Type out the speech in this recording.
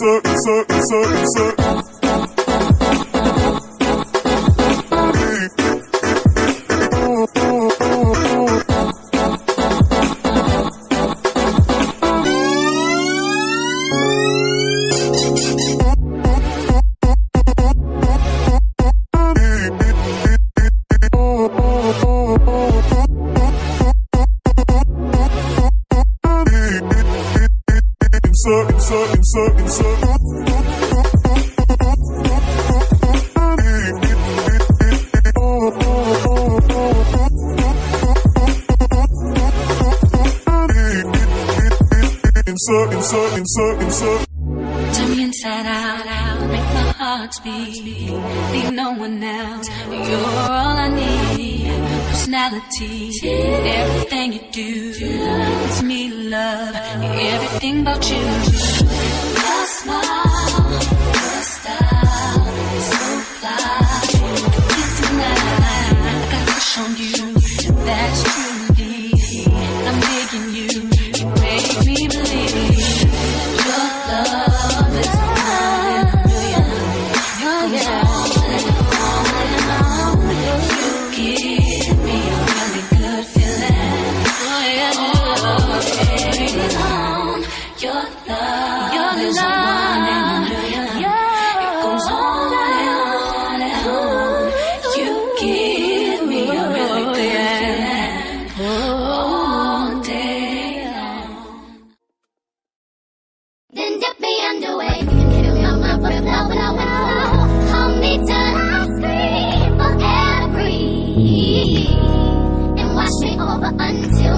Insert, insert, insert, insert. insert, insert, insert. Turn me inside out, out, make my heart beat. Leave no one else, you're all I need. Personality, everything you do, it's me, love, everything about you. Your smile, your style, so fly, can't. I got a crush on you, that's true. Then dip me underway. You can kill my mouth with love, love, love. Hold me till I scream for every And wash me over until.